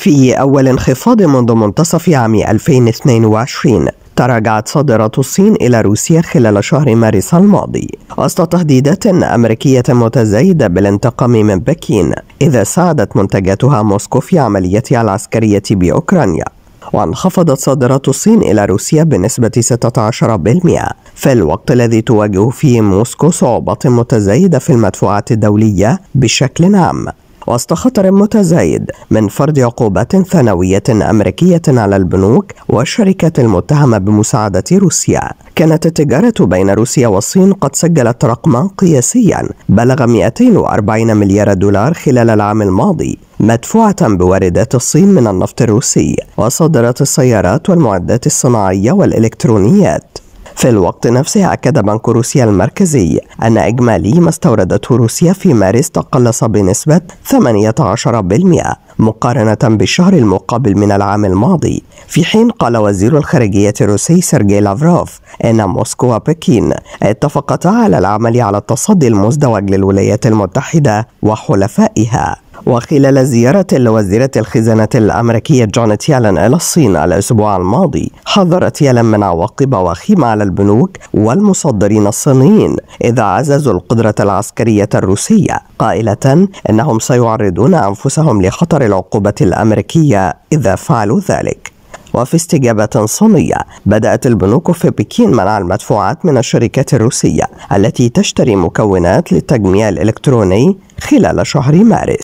في أول انخفاض منذ منتصف عام 2022 تراجعت صادرات الصين إلى روسيا خلال شهر مارس الماضي. وسط تهديدات أمريكية متزايدة بالانتقام من بكين إذا ساعدت منتجاتها موسكو في عمليتها العسكرية بأوكرانيا. وانخفضت صادرات الصين إلى روسيا بنسبة 16% في الوقت الذي تواجه فيه موسكو صعوبات متزايدة في المدفوعات الدولية بشكل عام. وسط خطر متزايد من فرض عقوبات ثانوية أمريكية على البنوك والشركات المتهمة بمساعدة روسيا. كانت التجارة بين روسيا والصين قد سجلت رقما قياسيا بلغ 240 مليار دولار خلال العام الماضي مدفوعة بواردات الصين من النفط الروسي وصادرات السيارات والمعدات الصناعية والإلكترونيات. في الوقت نفسه أكد بنك روسيا المركزي أن إجمالي ما استوردته روسيا في مارس تقلص بنسبة 18% مقارنة بالشهر المقابل من العام الماضي. في حين قال وزير الخارجية الروسي سيرجي لافروف أن موسكو وبكين اتفقتا على العمل على التصدي المزدوج للولايات المتحدة وحلفائها. وخلال زيارة لوزيرة الخزانة الأمريكية جونيت يالن إلى الصين الأسبوع الماضي حذرت يالن من عواقب وخيمة على البنوك والمصدرين الصينيين إذا عززوا القدرة العسكرية الروسية قائلة إنهم سيعرضون أنفسهم لخطر العقوبة الأمريكية إذا فعلوا ذلك. وفي استجابة صينية بدأت البنوك في بكين منع المدفوعات من الشركات الروسية التي تشتري مكونات للتجميع الإلكتروني خلال شهر مارس.